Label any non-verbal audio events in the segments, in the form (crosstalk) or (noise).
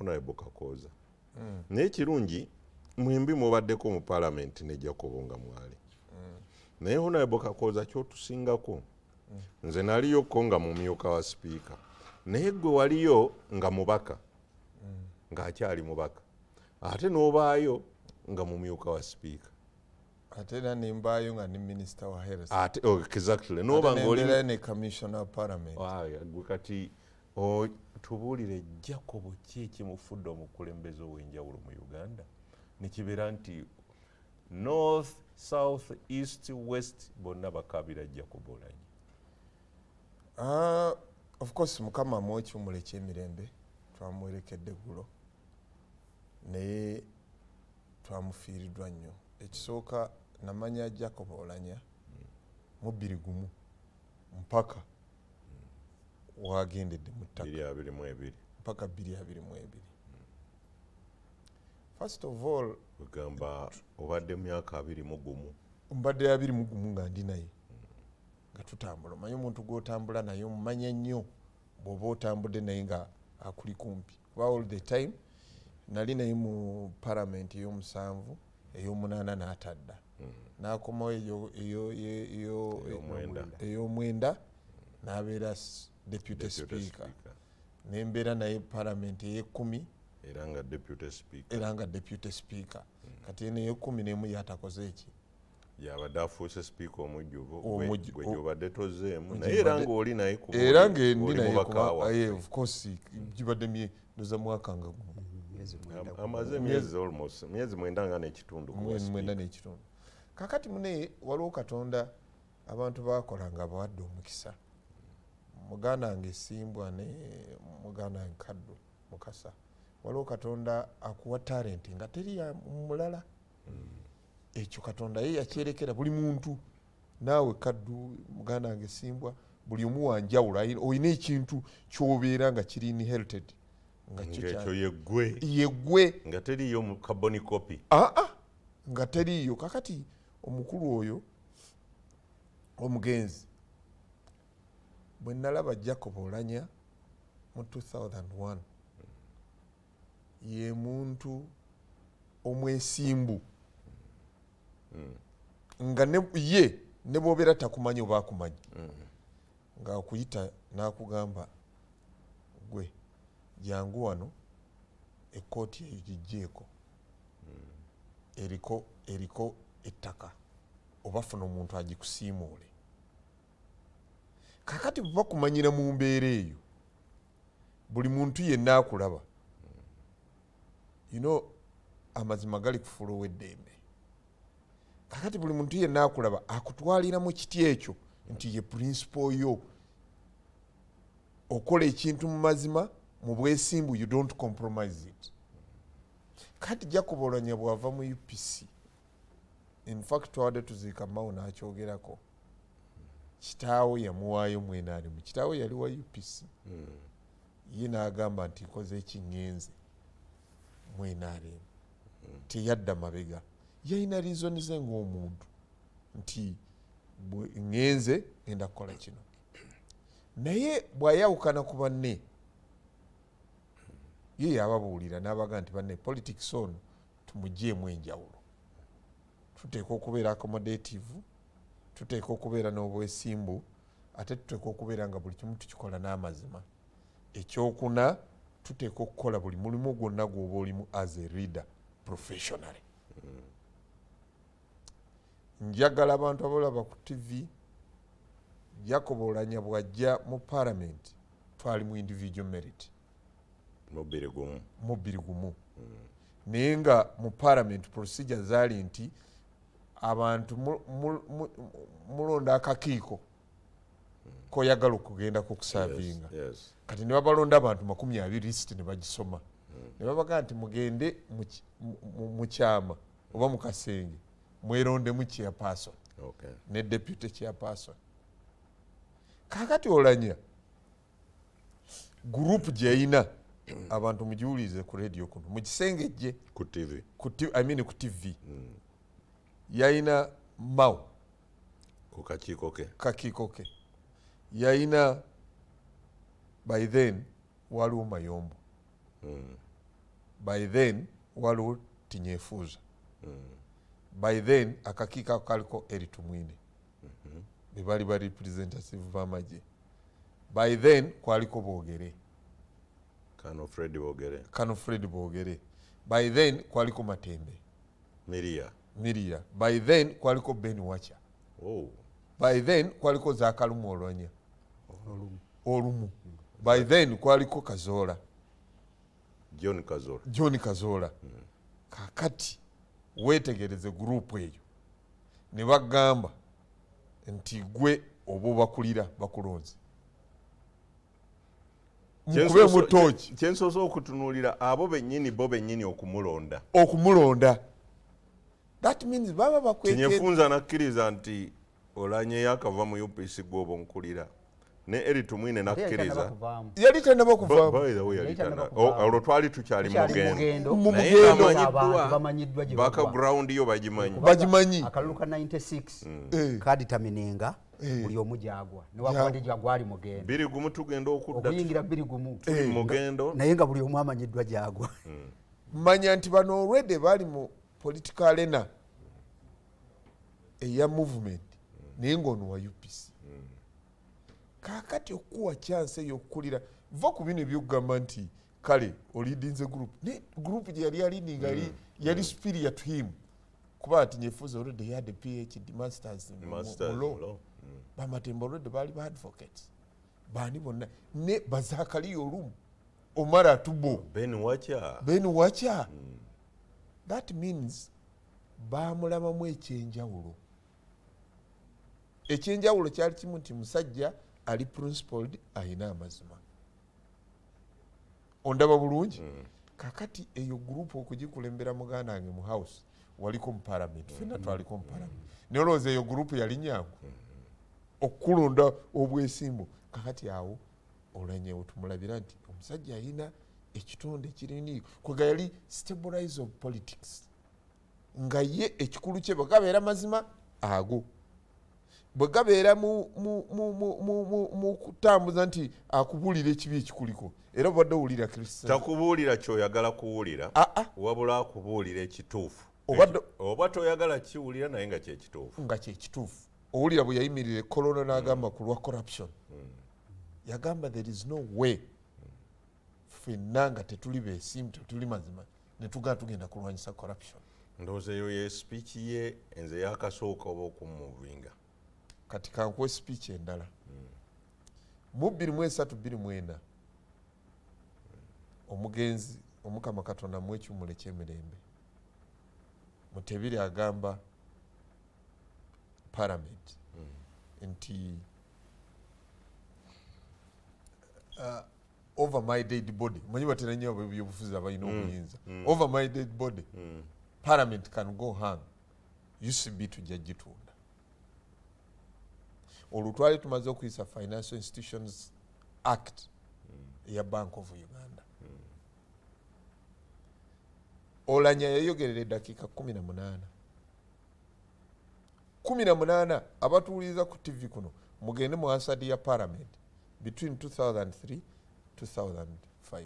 honorable kakooza naye kirungi mwembi mubaddeko mu paalamenti ne jacobo nga mwali. Naye honorable kakooza kyotusingako nze naliyoko nga mumyuka wa sipiika. Naye gwe waliyo nga mubaka ng'akyali mubaka. Ate n'obaayo nga mumyuka wa sipiika. Ate era nembaayo nga ne minisita wa health. Ate oh, exactly. Noba nembeera ne commissioner parliament. Gwe kati o- tubuulire jacobo ki ekimufudde omukulembeze ow'enjawulo mu uganda? Nekibeera nti north south east west bonna bakabira jacobo olanyi. Ah, of course mukama amuwa ekiwumulo ekyemirembe twamuwerekedde eggulo naye twamufiiriddwa nnyo. Ekisooka namanya jacob olanya mu bbiri gumu mpaka wagendedde mu ttaka mpaka bbiri abiri mu ebiri first of all wegamba obadde myaka abiri mu gumu mbadde abiri mu gumu nga ndi naye nga tutambula omanyi omuntu gwotambula naye omumanya nnyo bw'oba otambudde naye nga akuli kumpi kuba all the time nali naye mu palamenti ey'omusanvu ey'omunaana n'atadda n'akomawo eyo- eyo- eyo- eyo- Ey'omwenda. n'abeera deputy speaker. Speaker. nembeera naye palamenti ey'ekkumi. Era nga deputy speaker. Speaker. Kati eno ey'ekkumi n'emu yatakoze eki yabadde afuuse sipiika omujjuvu Omujju- gwe gyobadde tozeemu. naye era ngaoli naye era oli- ngaendi oli naye mubaka kuba- waffe. eh, of course gibadde ndoza mwaka nga amaze emyezi almost myezi mwenda nga n'ekitundu mwenda speaker. n'ekitundu. Kakati mune waliwo katonda abantu bakola nga bawadde omukisa muganda wange esimbwa ne muganda wange kaddu mukasa waliwo katonda akuwa talenti nga teri ya mulala. Ekyo katonda ye yakyerekera buli muntu. Naawe kaddu muganda wange esimbwa buli omu wanjawulo olina ekintu kyobeera nga kiri inherited nga kyo ng'ekyo kya- yeggwe. Yeggwe. Nga teriyo mu kaboni kopi aa nga teriiyo. Kakati omukulu oyo omugenzi bwe nalaba jacob olanya mu 2001 ye muntu omwesimbu. Nga ye ne bwobeera takumanyi oba akumanyi. Ngaakuyita n'akugamba gwe jangu wano ekooti eyo gijjeeko. Eriko eriko ettaka. Oba funa omuntu agikusiimuule kakati bwe bakumanyira mu mbeera eyo buli muntu yenna akulaba. Know amazima gali kufuula ow'eddembe kakati buli muntu yenna akulaba akutwalira mu kiti ekyo nti ye principle yo. Okola ekintu mu mazima mu bwesimbu you don't compromise it. Kati jakubolanya bwava mu upc infact twawadde tuziika mawu nakyogerako kitaawe yamuwaayo mwenalimu kitaawe yali wa upc ye n'agamba nti nkoze ekiŋŋenze mwenalimu teyadda mabega. Yalina reasoni ze ngaomuntu nti ŋŋenze ngenda kukola kino. Naye bw'ayawukana ku banne ye yababuulira n'abaga nti banne politics ono tumugyemu enjawulo. Tuteeka okubeera accommodative tuteeka okubeera n'obwesimbu ate tuteeka okubeera nga buli kimu tukikola n'amazima. Ekyokuna tuteeka okukola buli mulimu gwonna gwoba olimu as a reader professionally. Njagala abantu abalaba ku tv jacob olanya bwajja mu parliament twali mu individual merit. Mubiri gumu. Gumu. Naye nga mu parliament procedure zaali nti abantu mu- mu- mu- mulonda akakiiko koyagala okugenda kukusavinga Yes, yes. kati ne babalonda abantu makumi abiri lisiti ne bagisoma. Ne babaga nti mugende mu ki- mu- mu- mu kyama oba mu kasenge mwerondemu chairperson ne deputy chairperson. Kakati olanya gurupu gyeyina abantu mugiwulirize ku radio kuno mukisenge gye ku tv ku tv yayina mau. Ku kakiiko ke kakiiko ke yayina by then waliwo mayombo. Mm. by then waliwo tinyefuuza by then akakiiko ako kaliko eritumwine bebali ba representative bamagye by then kwaliko boogere kano fred bogere. Kano fred boogere by then kwaliko matembe. Miria miria by then kwaliko ben wacha. Oh. by then kwaliko zakalumu olwanya. Olumu. By then kwaliko kazoola john kazola. John kazoola kakati wetegereze gurupu eyo. Ne bagamba nti gwe oba obakulira bakulonze. Mukube mu tooki kyensoose okutunuulira abo bennyini bo bennyini okumulonda. Okumulonda that means baba bakweke tinyefunza nakkiriza nti olanye yakava mu upc gwoba onkulira. Ne eri tumwine nakkiriza. yali tanaba kuvaamu By the way, yali Yali tannaba tana- kuvaamu. oh, olwo twali tukyali mu mugendo. background yo bagimanyi. Bagimanyi. akalulu ka 96 Eh. kaditamininga Eh. buli omu gyagwa. Gya- newakwati gwali mugendo. Biri gumu tugenda okudda okuyingira bbiri gumu mu mugendo. Naye nga buli omu amanyiddwa gyagwa. Manya nti bano olwedde bali mu political arena eya movement naye ngaono wa upc kakati okuwa chance eyo okukulira va ku bino ebyokugamba nti kale olidinze group ne group gye yali alidinga yali yali superior to him. Kuba ati nyefuza olwedde a phd masters mu- mu- Masters mu law. mu law. bamatemba olwedde baali ba advocates. Baani bonna? Ne bazakaliyo olumu omara tubo ben wacha. Ben wacha that means bamulabamu ekyenjawulo. Ekyenjawulo kyali kimu nti musajja ali principled ayina amazima. Ondaba bulungi? Kakati eyo gurupu okugikulembera muganda wange mu house waliko mu parliament fenna twaliko mu parliament. Naye olowooza eyo gurupu yali nyangu okukulonda obwesimbu. Kakati awo olanyewo tumulabira nti omusajja ayina ekitonde kirini kwega yali stabilize of politics nga ye ekikulu kye bwegabeera mazima ago. Bwe gabeera mu- kutambuza nti akubuulira ekibi ekikuliko era bwadde owulira kristo. Takubuulira kyoyagala kuwulira aa wabula akubuulira ekituufu. Obadde- Eki- oba toyagala kiwulira naye nga kyekituufu nga kyekituufu owulira bwe yayimirira ekolona n'agamba ku lwa corruption. Yagamba there is no way ffenna nga tetuli beesimu tetuli mazima netugaa tugenda kulwanyisa corruption. Ndowooza eyo ye speech ye enze yakasooka oba okumuvinga kati kankuwa speech endala. Mu 2324 omugenzi omukama katonda mu ekyumula ekyemirembe mutebire agamba parliament nti uh, over my dead body. Manyi batera nyo abebyobufuzi abalina obuyinza. Over my dead body parliament can go hang. Ucb tujja gitunda olwo twali tumaze okuyisa financial institutions act eya bank of uganda. Olanya yayogerera eddakiika 18 18 abatuwuliriza ku tv kuno mugende mu ansadi ya parliament between 2003 2005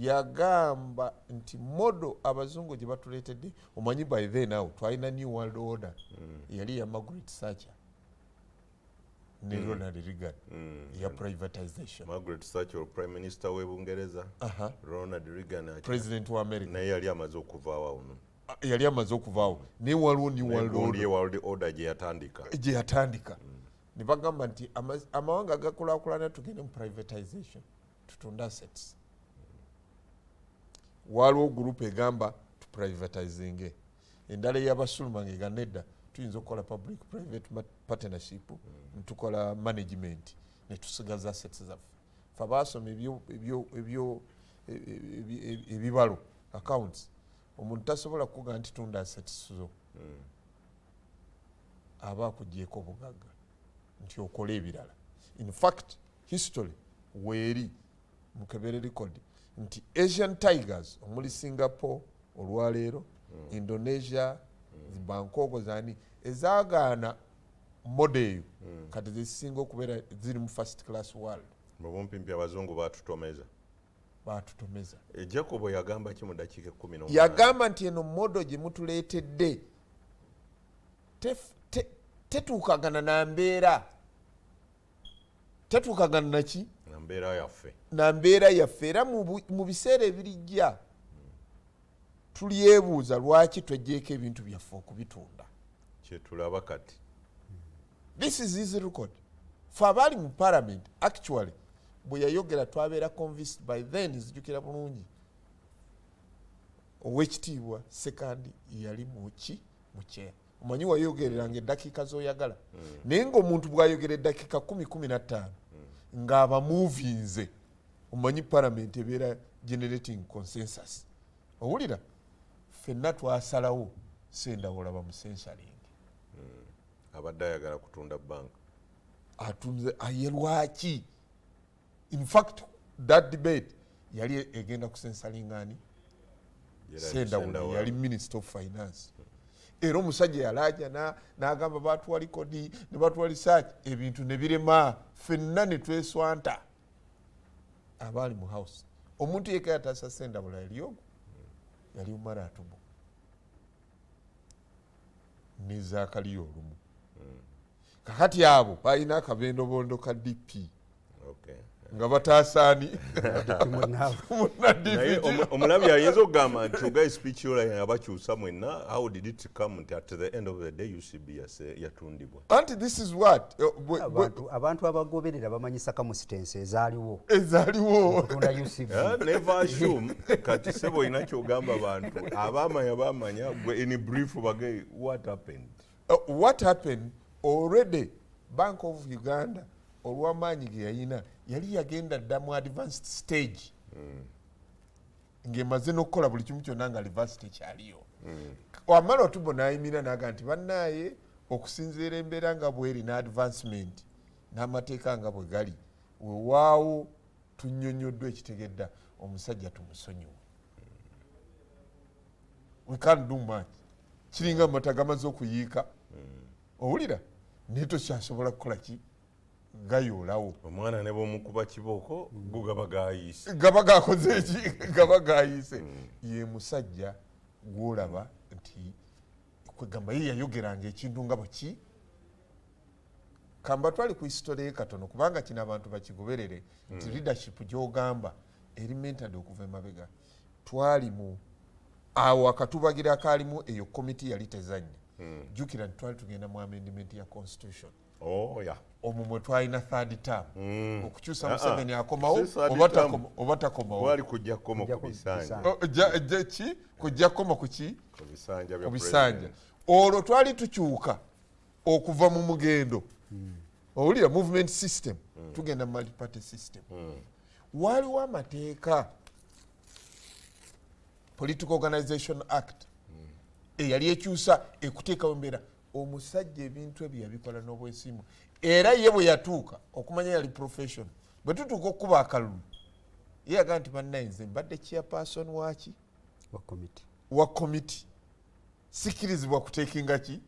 yagamba nti modo abazungu gye batuleetedde omanyi by then awo twalina new world order. Yali ya margaret sacher ne ronald reagan eya privatization. Margaret thatcher prime minister w'ebungereza ronald reagan president wa america. Naye yali amaze okuvaawo awo no yali amaze okuvaawo naye waliwo new world order. gye yatandika ne bagamba nti ama- amawanga agakulaakulana tugende mu privatization tutunde assets. Waliwo gurupu egamba tuprivatizinge endala ey'abasuluma ngega nedda tuyinza okukola public private partnership netukola management netusigaza assets zaffe. Fe ebyo- e- e- ebibalo accounts omuntu tasobola kukuga nti tunda assets zo. Aba akugyeko obugagga nti okole ebirala. In fact history weeri mukebere record nti asian tigers omuli singapore olwaleero indonesia zibankogo zani ezagaana modo eyo. Kati zezisinga okubeera ziri mu first class world. Mu bumpimpi abazungu batutomeza batutomeza E, jacob yagamba ki mu dakiika ekumi yagamba nti eno modo gye mutuleetedde tef- te- tetuukagana na mbeera. Tetuukagana naki na mbeera yaffe. Era mu mu biseera ebirijja tulyebuuza lwaki twejjeeko ebintu byaffe okubitunda. Kyetulaba kati. This is his record. Fe abaali mu parliament actually bwe yayogera twabeera convinced by then nzijukira bulungi owekitiibwa sekandi yali muki mukyera omanyi wayogereranga eddakiika zoyagala. Naye ngaomuntu bwayogera eddakiika 115 ng'abamuvinze omanyi parliament ebeera generating consensus. Owulira? Ffenna twasalawo sendawula bamusensaling abadde ayagala kutunda banka atunze aye lwaki? In fact that debate yali egenda kusensalingani sendawula. yali minister of finance era omusajja yalaja na- n'agamba batuwa likodi ne batuwa research ebintu ne birema fenna ne tweswanta. Abaali mu house. Omuntu yeka yatasa sendawula yali ogwo yali umara atubu. Nezakaliyo olumu. Kakati abo balina akabendobondo ka dp Okay. Nga batasaani. (laughs) Omulabi ayinza okugamba nti ogayi speech yola yabakyusa mwenna how did it come nti at the end of the day ucb yatundibwa? Anti this is what bwe- abantu abagoberera bamanyisa kamusitensi ezaaliwo. Ezaaliwo. Eh, (laughs) never assume. Kati sebo olina kyogamba bantu abamanya bamanya gwe in brief bage what happened? Uh, what happened? Already bank of uganda olwamaanyi ge yayina yali yagenda dda mu advanced stage. Ng'emaze n'okukola buli kimu kyonna nga reverse tekyaliyo wamala otubo n'ayimira naga nti bannaaye okusinziira embeera nga bweri ne advancement n'amateeka nga bwe gali wewaawo tunnyonnyoddwa ekitegedda omusajja tumusonyiwe. We can't do much. Kiringa mata gamaze okuyiika. Owulira? Naye tokyasobola kukola ki gayoolawo omwana ne bwomukuba kibooko go gaba gayiise gaba gakoze eki (laughs) gaba gayiise ye musajja gwolaba nti kwegamba ye yayogeranga ekintu nga bweki kamba twali ku hisitole ye katono kubanga kino abantu bakigoberere nti leadership gyogamba erimentad okuva emabega. Twali mu awo akatubagira akalimu eyo komiti yali tezanya jjukira nti twali tugenda mu amendment ya constitution omwo mwe twalina third term. Mm. okukyusa Ah, ah. museveni akomawo oba term. takoma- oba takomawo? Gwali kujja kkomo Kujja ku bisanja. Oh, olwo twali tukyuka okuva mu mugendo. Owulira movement system. Tugenda mu multiparty system. Waliwo amateeka. Political organization act. Eyali ekyusa ekuteekawo embeera omusajja ebintu ebyo yabikola n'obwesimbu era ye bwe yatuuka okumanya yali profession bwe tutuuka okukuba akalulu ye yagaa nti bannaye nze mbadde chairperson waki wa komiti wa komiti sikirizibwa kutekinga ki?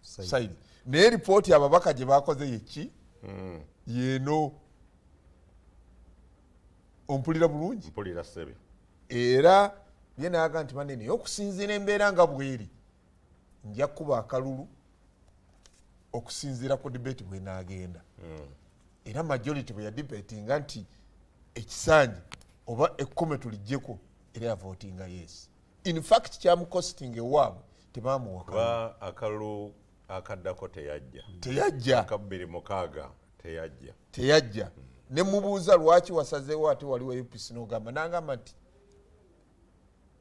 Side. side naye ripooti ababaka gye bakoze yeki Mm. yeeno. Ompulira bulungi? Era ye naga nti banne naye okusinziira embeera nga bweri nja kuba akalulu okusinziira ku debate bwenagenda era majority bwe yadebatinga nti ekisanja oba ekkome tulijjeko era yavotinga yes. In fact kyamukosting ewaabwe tebamuwa kalulu. kuba akalulu akaddako teyajja. Teyajja. Aka bbiri mukaaga teyajja. Teyajja. Ne mubuuza lwaki wasazeewo ate waliwo upc nogamba nagamba nti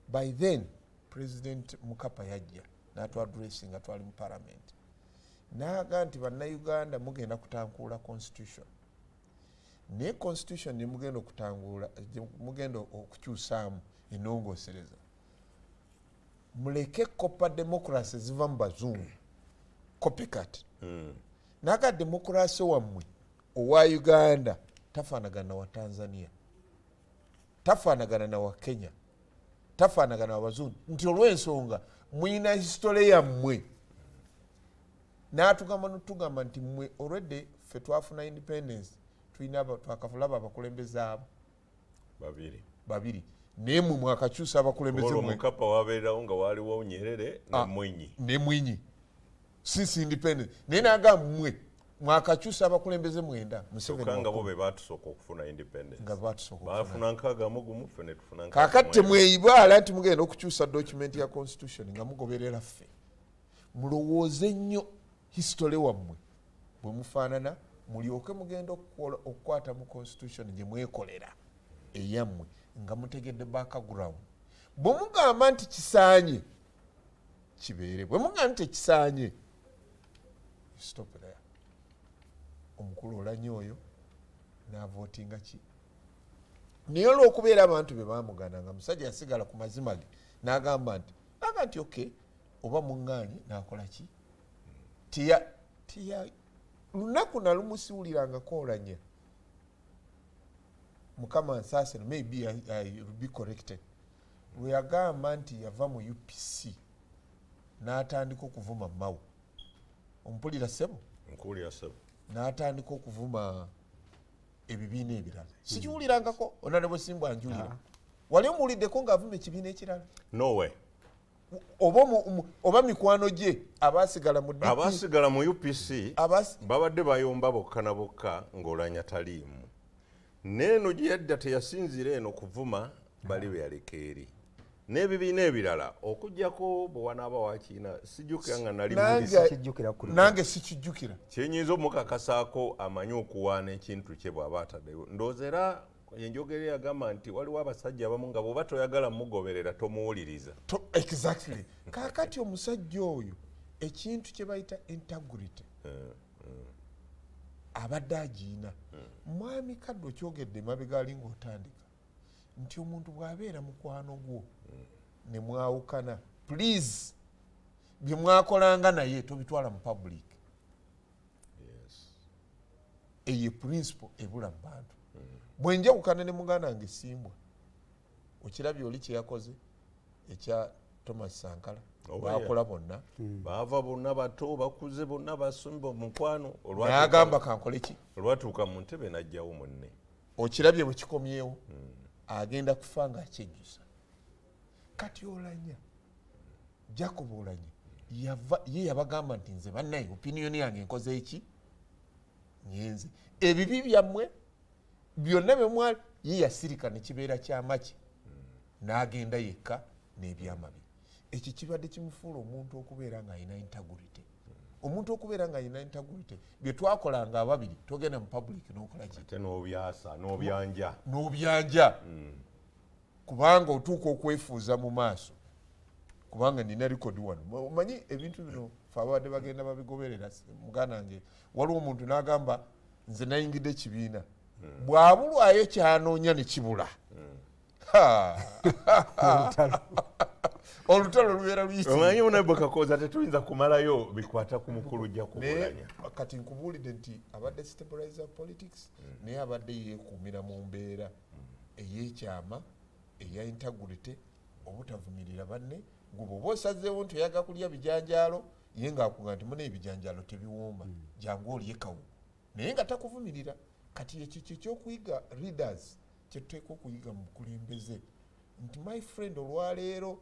by then president mukapa yajja natwadresi nga twali mu parliament naga nti bannayuganda mugenda kutankuula constitution. Naye constitution nemugenda okutanguula gye mugenda okukyusaamu enongosereza muleke copa democracy ziva mu bazungu. Copycat. Mm. naga demokurasi wammwe owa uganda tafaanagana na wa tanzania tafaanagana na wa kenya tafaanagana na wabazungu nti olw'ensonga mwina hisitole yammwe n'atugamba notugamba nti mmwe olwedde ffe twafuna independence tulina aba- twakafulaba abakulembeze abo. Babiri. Babiri. Naye mwe mwakakyusa abakulembeze mukapa wabeerawo nga waliwo nyerere Ah. nemwenyi ne mwinyi. Since independence. Naye nagamba mmwe mwakakyusa abakulembeze mwenda. Nga bo be batusooka okufuna independence. Nga batusooka okufuna. bafuna nkaaga mu gumu ffe ne tufuna nkaaga kaakati mu emu. temweyibaala nti mugenda okukyusa document ya constitution nga mugoberera ffe. Mulowooze nnyo history wammwe bwe mufaanana mulyoke mugenda okukwata mu constitution gye mwekolera eyammwe nga mutegedde background. Bwe mugamba nti kisaanye kibeere. Bwe mugamba nti tekisaanye stop there. Omukulu olanye oyo navotinga ki? Naye olwokubeera abantu be bamugana nga musajja yasigala ku mazima ge n'agamba nti aga nti ok oba muŋŋaanyi n'akola ki lunaku nalumusiwulirangako olanya mukama nsaasino maybe I, I will be corrected. Lwe yagamba nti yava mu upc n'atandika okuvuma mawu ompulira sebo nkuulira sebo n'atandika okuvuma ebibiina ebirala. Sikiwulirangako? Onanebwe simbwa anjulira. Wali omuwuliddeko ng'avuma ekibiina ekirala? Nowe oba mikwano gye abasigala mu abasigala mu upc babadde bayomba bokka na bokka ng'olanya taliimu. Neeno gye yadda teyasinzira eno kuvuma bali be yaleka eri. N'ebibiina ebirala okugjako bwe wanaaba wakiina sijjukira nga nali Nange- mulisa kijjukira kuli nange sikijjukira kyenyinza omukakasaako amanyi okuwaana ekintu kye bw'aba ataddeyo. Ndowooza era enjogera yagamba nti waliwo abasajja abamu nga bw'oba toyagala mugoberera tomuwuliriza. To- exactly. Kaakati omusajja oyo ekintu kye bayita integrity. Abadde agiina. Mwami kadde okyogedde emabega ali ngaotandika nti omuntu bw'abeera mukwano gwo ne mwawukana please bye mwakolanga naye tobitwala mu public. Eyo principle ebula mu bantu bwenjawukana ne muganda wange simbwa okirabye oli kyeyakoze ekya thomas ye. bakola bonna baava bonna bato bakuze bonna basumba mukwano nayagamba kankole ki? olwatuuka mu ntebe najjawo munne. Okirabye bwe kikomyewo agenda kufa nga akyejjusa. Kati olanya jacob olanya yava ye yabagamba nti nze bannaye opiniyoni yange enkoze eki? Nyenze ebibi byammwe byonna byemwali ye yasirika nekibeera kyamaki n'agenda yekka n'ebyamabi. Ekyo kibadde kimufuula omuntu okubeera ng'alina integrity. Omuntu okubeera ng'alina integrity bye twakolanga ababiri togenda mu public n'okola ki? Ate n'obyasa n'obyanja. N'obyanja. Kubanga otuuka okwefuuza mu maaso kubanga nina likodi wano. Omanyi ebintu bino fe ababadde bagenda babigoberera muganda nge waliwo omuntu n'agamba nze nayingidde ekibiina bw'abulwayo kyanoonya ne kibula. Olutalo. Lubeera luyisi omanyi onabe kakooza tetuyinza kumalayo bikwata ku mukulu jja naye kubulanya kati nkubuulidde nti abadde stabilizer politics naye abadde yeekuumira mu mbeera ey'ekyama eya integrity obutavumirira banne. Gwe bwoba osazeewo nti oyaga kulya bijanjaalo ye ngaakuga nti muna ebijanjaalo tebiwooma jangu olyekawo naye nga takuvumirira kati ekyo kyekyokuyiga readers kyetuteeka okuyiga mu bukulembeze. Nti my friend olwaleero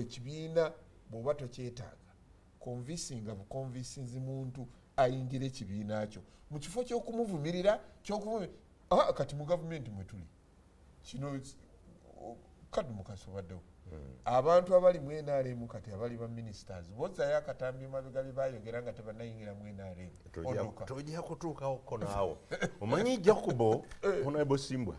ekibiina bw'oba tokyetaaga konvisinga bukonvisinzi muntu ayingira ekibiina kyo. Mu kifo kyokumuvumirira ah, kati mu gavumenti mwe tuli. Kino kadde mukasi obaddewo abantu abali mu nrm kati abali ba ministers bozzayo akatambi mabega bye bayogera nga tebanayingira mu nrm Tojja- kutuukawoko naawo omanyi jakubo onabe simbwa